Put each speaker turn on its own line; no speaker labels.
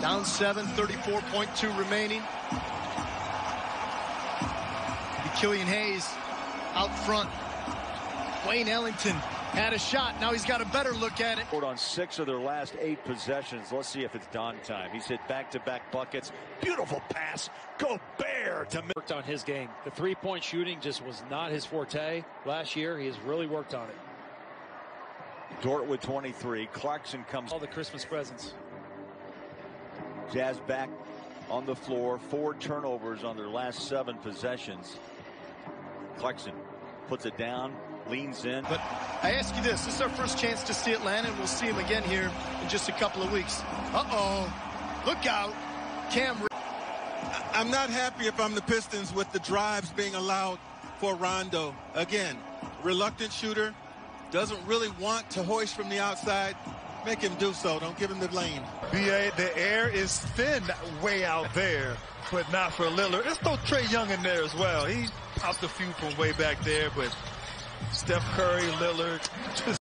Down seven, 34.2 remaining. Killian Hayes out front. Wayne Ellington had a shot. Now he's got a better look at it.
On six of their last eight possessions. Let's see if it's Don time. He's hit back-to-back buckets. Beautiful pass. Go Bear to
worked on his game. The three-point shooting just was not his forte last year. He has really worked on it.
Dort with 23. Clarkson comes.
All the Christmas presents.
Jazz back on the floor. Four turnovers on their last seven possessions. Clarkson puts it down, leans in.
But I ask you this, this is our first chance to see Atlanta, and we'll see him again here in just a couple of weeks. Uh-oh. Look out. Cam.
I'm not happy if I'm the Pistons with the drives being allowed for Rondo. Again, reluctant shooter, doesn't really want to hoist from the outside. Make him do so. Don't give him the lane.
BA, the air is thin way out there, but not for Lillard. Let's throw Trae Young in there as well. He popped a few from way back there, but Steph Curry, Lillard,